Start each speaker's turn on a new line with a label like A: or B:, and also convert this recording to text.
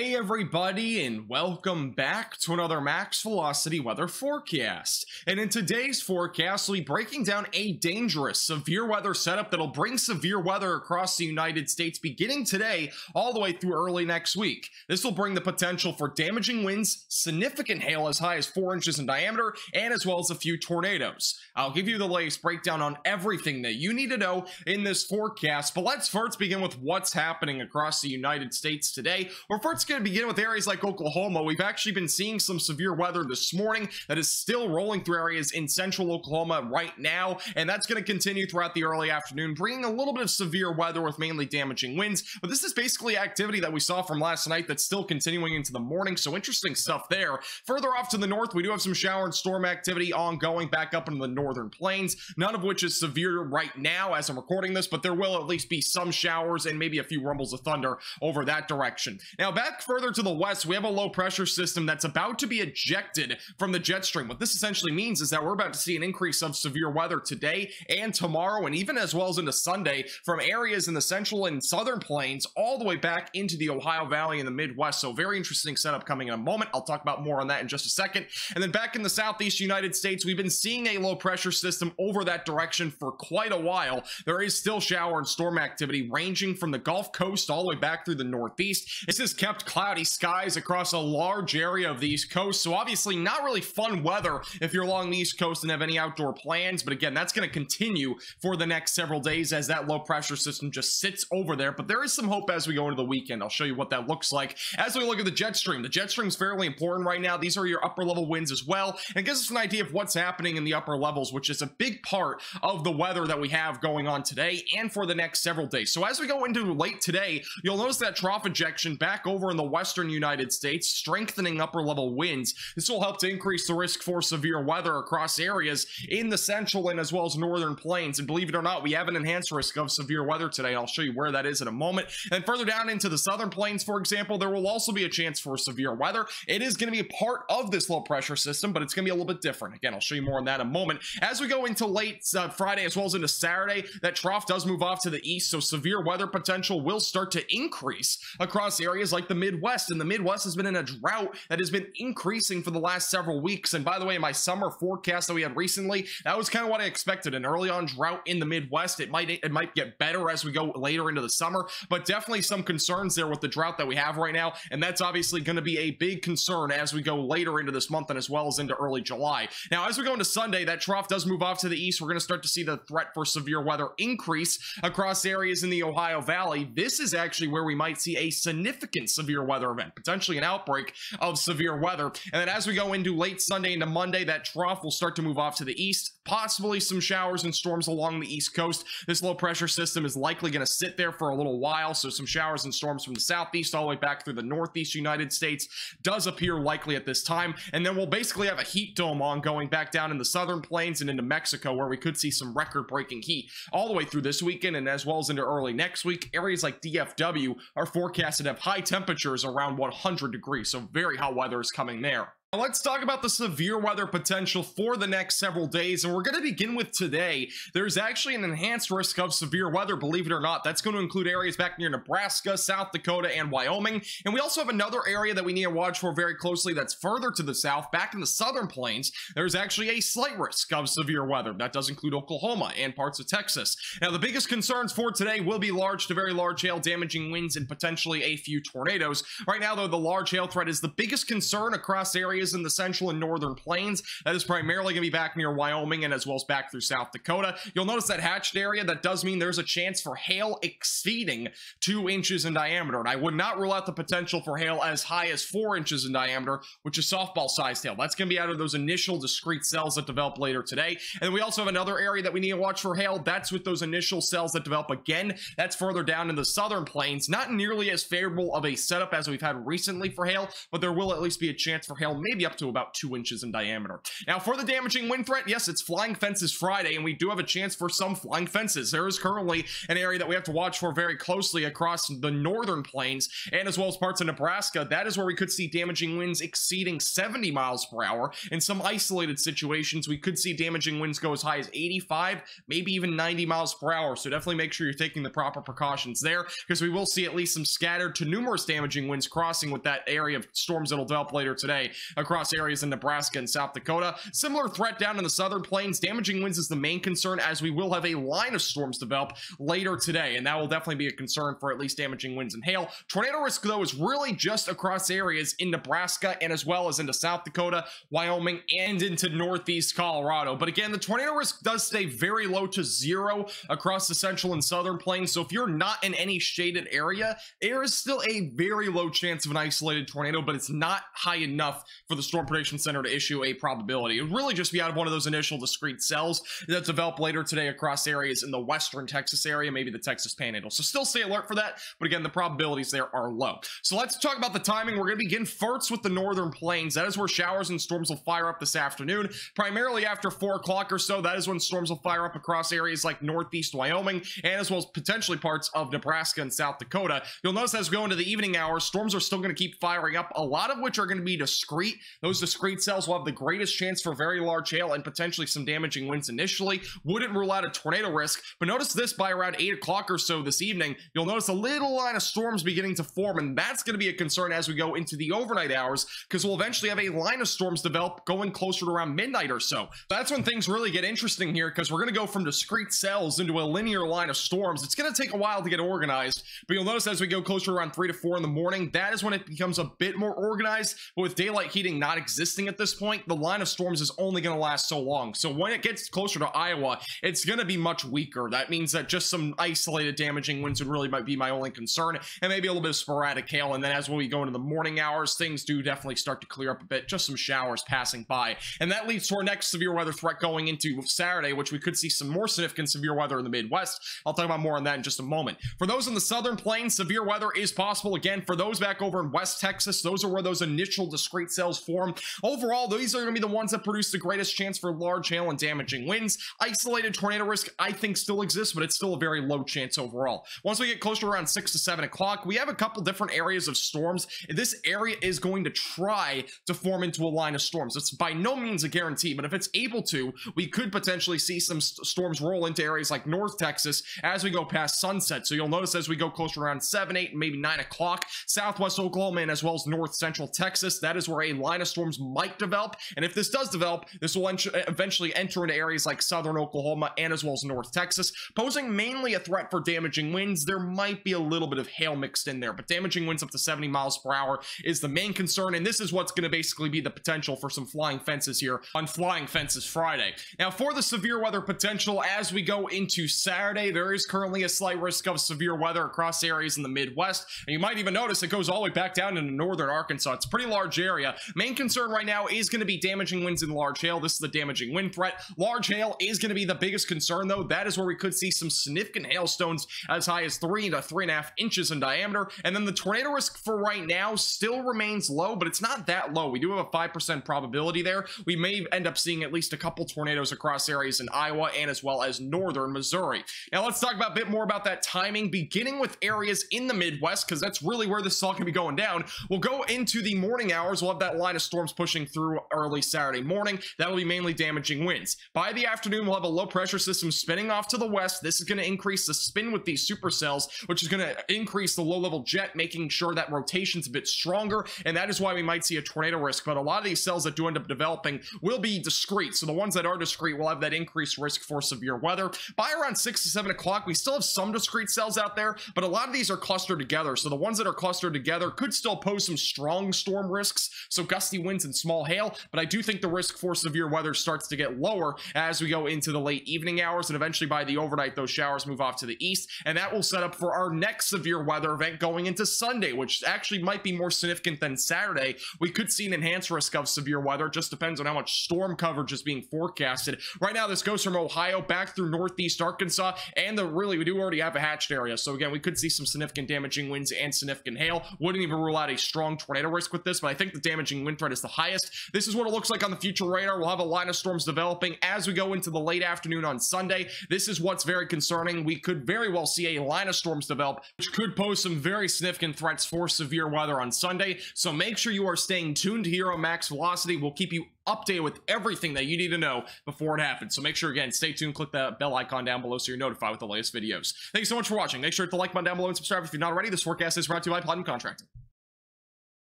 A: Hey everybody and welcome back to another Max Velocity weather forecast. And in today's forecast, we'll be breaking down a dangerous severe weather setup that'll bring severe weather across the United States beginning today all the way through early next week. This will bring the potential for damaging winds, significant hail as high as 4 inches in diameter, and as well as a few tornadoes. I'll give you the latest breakdown on everything that you need to know in this forecast, but let's first begin with what's happening across the United States today. We're first going to begin with areas like Oklahoma. We've actually been seeing some severe weather this morning that is still rolling through areas in central Oklahoma right now, and that's going to continue throughout the early afternoon, bringing a little bit of severe weather with mainly damaging winds. But this is basically activity that we saw from last night that's still continuing into the morning, so interesting stuff there. Further off to the north, we do have some shower and storm activity ongoing back up into the northern plains, none of which is severe right now as I'm recording this, but there will at least be some showers and maybe a few rumbles of thunder over that direction. Now, back back further to the west, we have a low pressure system that's about to be ejected from the jet stream. What this essentially means is that we're about to see an increase of severe weather today and tomorrow, and even as well as into Sunday from areas in the central and southern plains all the way back into the Ohio Valley and the Midwest. So very interesting setup coming in a moment. I'll talk about more on that in just a second. And then back in the southeast United States, we've been seeing a low pressure system over that direction for quite a while. There is still shower and storm activity ranging from the Gulf Coast all the way back through the Northeast. This has kept cloudy skies across a large area of the East Coast. So obviously not really fun weather if you're along the East Coast and have any outdoor plans. But again, that's going to continue for the next several days as that low pressure system just sits over there. But there is some hope as we go into the weekend. I'll show you what that looks like as we look at the jet stream. The jet stream is fairly important right now. These are your upper level winds as well. And it gives us an idea of what's happening in the upper levels, which is a big part of the weather that we have going on today and for the next several days. So as we go into late today, you'll notice that trough ejection back over in the western United States, strengthening upper level winds. This will help to increase the risk for severe weather across areas in the central and as well as northern plains. And believe it or not, we have an enhanced risk of severe weather today. I'll show you where that is in a moment. And further down into the southern plains, for example, there will also be a chance for severe weather. It is going to be a part of this low pressure system, but it's going to be a little bit different. Again, I'll show you more on that in a moment. As we go into late uh, Friday as well as into Saturday, that trough does move off to the east, so severe weather potential will start to increase across areas like the Midwest. And the Midwest has been in a drought that has been increasing for the last several weeks. And by the way, my summer forecast that we had recently, that was kind of what I expected. An early on drought in the Midwest. It might it might get better as we go later into the summer, but definitely some concerns there with the drought that we have right now. And that's obviously going to be a big concern as we go later into this month and as well as into early July. Now, as we go into Sunday, that trough does move off to the east. We're going to start to see the threat for severe weather increase across areas in the Ohio Valley. This is actually where we might see a significant severe weather event, potentially an outbreak of severe weather. And then as we go into late Sunday into Monday, that trough will start to move off to the east, possibly some showers and storms along the east coast. This low pressure system is likely going to sit there for a little while, so some showers and storms from the southeast all the way back through the northeast United States does appear likely at this time. And then we'll basically have a heat dome on going back down in the southern plains and into Mexico, where we could see some record breaking heat all the way through this weekend and as well as into early next week. Areas like DFW are forecasted to have high temperatures around 100 degrees, so very hot weather is coming there. Now let's talk about the severe weather potential for the next several days, and we're going to begin with today. There's actually an enhanced risk of severe weather, believe it or not. That's going to include areas back near Nebraska, South Dakota, and Wyoming. And we also have another area that we need to watch for very closely that's further to the south, back in the southern plains. There's actually a slight risk of severe weather. That does include Oklahoma and parts of Texas. Now, the biggest concerns for today will be large to very large hail, damaging winds, and potentially a few tornadoes. Right now, though, the large hail threat is the biggest concern across areas areas in the central and northern plains. That is primarily going to be back near Wyoming and as well as back through South Dakota. You'll notice that hatched area, that does mean there's a chance for hail exceeding two inches in diameter. And I would not rule out the potential for hail as high as four inches in diameter, which is softball-sized hail. That's going to be out of those initial discrete cells that develop later today. And we also have another area that we need to watch for hail. That's with those initial cells that develop again. That's further down in the southern plains. Not nearly as favorable of a setup as we've had recently for hail, but there will at least be a chance for hail maybe maybe up to about two inches in diameter. Now, for the damaging wind threat, yes, it's Flying Fences Friday, and we do have a chance for some flying fences. There is currently an area that we have to watch for very closely across the northern plains and as well as parts of Nebraska. That is where we could see damaging winds exceeding 70 miles per hour. In some isolated situations, we could see damaging winds go as high as 85, maybe even 90 miles per hour. So definitely make sure you're taking the proper precautions there because we will see at least some scattered to numerous damaging winds crossing with that area of storms that'll develop later today across areas in Nebraska and South Dakota. Similar threat down in the southern plains. Damaging winds is the main concern as we will have a line of storms develop later today, and that will definitely be a concern for at least damaging winds and hail. Tornado risk, though, is really just across areas in Nebraska and as well as into South Dakota, Wyoming, and into northeast Colorado. But again, the tornado risk does stay very low to zero across the central and southern plains. So if you're not in any shaded area, there is still a very low chance of an isolated tornado, but it's not high enough for the Storm Prediction Center to issue a probability. It would really just be out of one of those initial discrete cells that develop later today across areas in the western Texas area, maybe the Texas Panhandle. So still stay alert for that, but again, the probabilities there are low. So let's talk about the timing. We're going to begin first with the northern plains. That is where showers and storms will fire up this afternoon, primarily after 4 o'clock or so. That is when storms will fire up across areas like northeast Wyoming and as well as potentially parts of Nebraska and South Dakota. You'll notice as we go into the evening hours, storms are still going to keep firing up, a lot of which are going to be discrete. Those discrete cells will have the greatest chance for very large hail and potentially some damaging winds initially. Wouldn't rule out a tornado risk, but notice this by around 8 o'clock or so this evening, you'll notice a little line of storms beginning to form, and that's going to be a concern as we go into the overnight hours because we'll eventually have a line of storms develop going closer to around midnight or so. That's when things really get interesting here because we're going to go from discrete cells into a linear line of storms. It's going to take a while to get organized, but you'll notice as we go closer around 3 to 4 in the morning, that is when it becomes a bit more organized. But with daylight not existing at this point, the line of storms is only going to last so long. So when it gets closer to Iowa, it's going to be much weaker. That means that just some isolated damaging winds would really might be my only concern, and maybe a little bit of sporadic hail. And then as we go into the morning hours, things do definitely start to clear up a bit. Just some showers passing by, and that leads to our next severe weather threat going into Saturday, which we could see some more significant severe weather in the Midwest. I'll talk about more on that in just a moment. For those in the southern plains, severe weather is possible. Again, for those back over in West Texas, those are where those initial discrete cells form. Overall, these are going to be the ones that produce the greatest chance for large hail and damaging winds. Isolated tornado risk, I think, still exists, but it's still a very low chance overall. Once we get closer around 6 to 7 o'clock, we have a couple different areas of storms. This area is going to try to form into a line of storms. It's by no means a guarantee, but if it's able to, we could potentially see some st storms roll into areas like North Texas as we go past sunset. So you'll notice as we go closer around 7, 8, maybe 9 o'clock, southwest Oklahoma and as well as north central Texas, that is where a line of storms might develop. And if this does develop, this will eventually enter into areas like southern Oklahoma and as well as north Texas, posing mainly a threat for damaging winds. There might be a little bit of hail mixed in there, but damaging winds up to 70 miles per hour is the main concern. And this is what's going to basically be the potential for some flying fences here on Flying Fences Friday. Now, for the severe weather potential as we go into Saturday, there is currently a slight risk of severe weather across areas in the Midwest. And you might even notice it goes all the way back down into northern Arkansas. It's a pretty large area. Main concern right now is going to be damaging winds and large hail. This is the damaging wind threat. Large hail is going to be the biggest concern, though. That is where we could see some significant hailstones as high as three to three and a half inches in diameter. And then the tornado risk for right now still remains low, but it's not that low. We do have a 5% probability there. We may end up seeing at least a couple tornadoes across areas in Iowa and as well as northern Missouri. Now, let's talk about a bit more about that timing, beginning with areas in the Midwest, because that's really where this is all going to be going down. We'll go into the morning hours. We'll have that of storms pushing through early Saturday morning. That'll be mainly damaging winds. By the afternoon, we'll have a low pressure system spinning off to the west. This is going to increase the spin with these supercells, which is going to increase the low level jet, making sure that rotation's a bit stronger. And that is why we might see a tornado risk. But a lot of these cells that do end up developing will be discrete. So the ones that are discrete will have that increased risk for severe weather. By around 6 to 7 o'clock, we still have some discrete cells out there, but a lot of these are clustered together. So the ones that are clustered together could still pose some strong storm risks. So gusty winds and small hail. But I do think the risk for severe weather starts to get lower as we go into the late evening hours. And eventually by the overnight, those showers move off to the east. And that will set up for our next severe weather event going into Sunday, which actually might be more significant than Saturday. We could see an enhanced risk of severe weather. It just depends on how much storm coverage is being forecasted. Right now, this goes from Ohio back through northeast Arkansas. And the really, we do already have a hatched area. So again, we could see some significant damaging winds and significant hail. Wouldn't even rule out a strong tornado risk with this, but I think the damaging wind threat is the highest. This is what it looks like on the future radar. We'll have a line of storms developing as we go into the late afternoon on Sunday. This is what's very concerning. We could very well see a line of storms develop, which could pose some very significant threats for severe weather on Sunday. So make sure you are staying tuned here on Max Velocity. We'll keep you updated with everything that you need to know before it happens. So make sure, again, stay tuned. Click that bell icon down below so you're notified with the latest videos. Thank you so much for watching. Make sure to like button down below and subscribe if you're not already. This forecast is brought to you by Platinum Contracting.